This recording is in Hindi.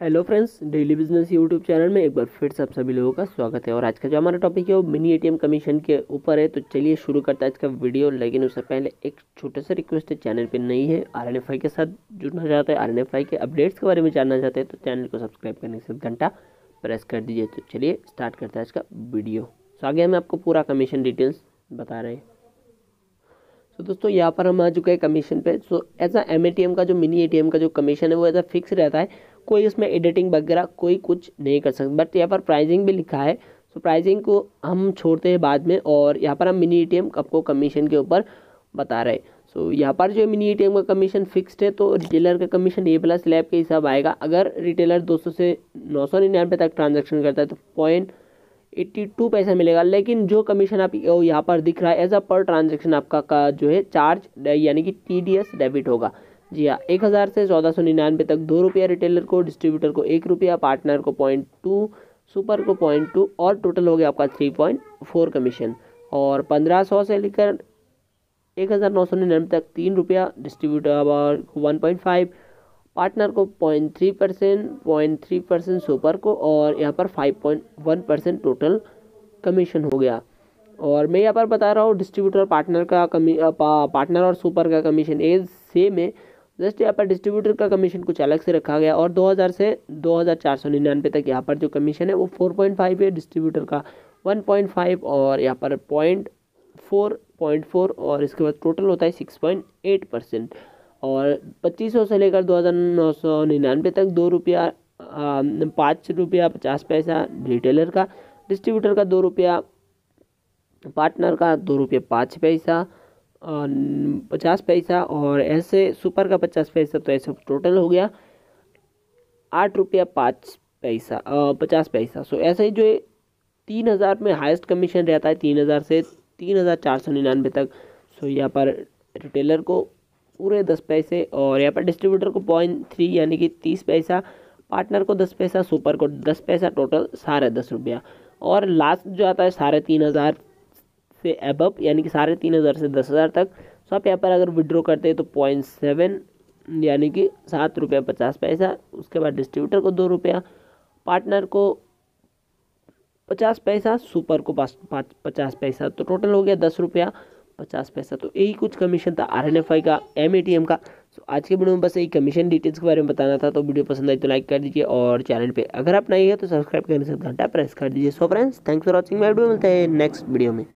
Hello friends, daily business YouTube channel में एक बार फिर से आप सभी लोगों का स्वागत है। और आज का जो हमारा टॉपिक है, वो मिनी एटीएम कमीशन के ऊपर है। तो चलिए शुरू करते हैं आज का वीडियो। लेकिन उससे पहले एक छोटा सा रिक्वेस्ट है, चैनल पे नहीं है आर के साथ जुड़ना चाहते हैं आर के अपडेट्स के बारे में जानना चाहते हैं तो चैनल को सब्सक्राइब करने से घंटा प्रेस कर दीजिए। तो चलिए स्टार्ट करते हैं आज का वीडियो। तो आगे हम आपको पूरा कमीशन डिटेल्स बता रहे हैं। तो दोस्तों, यहाँ पर हम आ चुके हैं कमीशन पे। सो एज अ एम का जो मिनी एटीएम का जो कमीशन है, वो एज अ फिक्स रहता है। कोई उसमें एडिटिंग वगैरह कोई कुछ नहीं कर सकता। बट यहाँ पर प्राइजिंग भी लिखा है। सो प्राइजिंग को हम छोड़ते हैं बाद में और यहाँ पर हम मिनी एटीएम आपको कमीशन के ऊपर बता रहे हैं। सो यहाँ पर जो मिनी एटीएम का कमीशन फिक्स्ड है तो रिटेलर का कमीशन ए प्लस स्लैब के हिसाब आएगा। अगर रिटेलर 200 से नौ सौ निन्यानवे तक ट्रांजेक्शन करता है तो पॉइंट एट्टी टू पैसा मिलेगा। लेकिन जो कमीशन आप यहाँ पर दिख रहा है एज अ पर ट्रांजेक्शन आपका का जो है चार्ज यानी कि टी डी एस डेबिट होगा। जी हाँ एक हज़ार से चौदह सौ निन्यानवे तक दो रुपया रिटेलर को डिस्ट्रीब्यूटर को, एक रुपया पार्टनर को पॉइंट टू सुपर को पॉइंट टू और टोटल हो गया आपका थ्री पॉइंट फोर कमीशन और पंद्रह सौ से लेकर एक हज़ार नौ सौ निन्यानवे तक तीन रुपया distributor one point five partner को point three percent, point three percent super को और यहाँ पर five point one percent total commission हो गया। और मैं यहाँ पर बता रहा हूँ, डिस्ट्रीब्यूटर पार्टनर का कमी पार्टनर और सुपर का कमीशन एज सेम है जस्ट यहाँ पर डिस्ट्रीब्यूटर का कमीशन कुछ अलग से रखा गया और 2000 से दो हज़ार चार सौ निन्यानवे तक यहाँ पर जो कमीशन है वो 4.5 है डिस्ट्रीब्यूटर का 1.5 और यहाँ पर पॉइंट फोर पॉइंट फोर और इसके बाद टोटल होता है 6.8 परसेंट। और पच्चीस सौ से लेकर दो हज़ार नौ सौ निन्यानवे तक दो रुपया पाँच रुपया पचास पैसा रिटेलर का डिस्ट्रीब्यूटर का दो रुपया पार्टनर का दो रुपये पाँच पैसा पचास पैसा और ऐसे सुपर का पचास पैसा तो ऐसे टोटल हो गया आठ रुपया पाँच पैसा पचास पैसा। सो ऐसे ही जो तीन हज़ार में हाईएस्ट कमीशन रहता है तीन हज़ार से तीन हज़ार चार सौ निन्यानवे तक। सो यहाँ पर रिटेलर को पूरे दस पैसे और यहाँ पर डिस्ट्रीब्यूटर को पॉइंट थ्री यानी कि तीस पैसा पार्टनर को दस पैसा सुपर को दस पैसा टोटल साढ़े दस रुपया। और लास्ट जो आता है साढ़े तीन हज़ार से एबव यानी कि साढ़े तीन हज़ार से दस हज़ार तक। सो आप यहाँ पर अगर विड्रॉ करते हैं तो पॉइंट सेवन यानी कि सात रुपया पचास पैसा, उसके बाद डिस्ट्रीब्यूटर को दो रुपया पार्टनर को पचास पैसा सुपर को पाँच पचास पैसा। तो टोटल हो गया दस रुपया। पचास पैसा। तो यही कुछ कमीशन था आर एन एफ़ आई का एम ए टी एम का। तो आज के वीडियो में बस यही कमीशन डिटेल्स के बारे में बताना था। तो वीडियो पसंद आई तो लाइक कर दीजिए और चैनल पे अगर आप नए हैं तो सब्सक्राइब करने से घंटा प्रेस कर दीजिए। So friends thanks for watching my video मिलते हैं नेक्स्ट वीडियो में।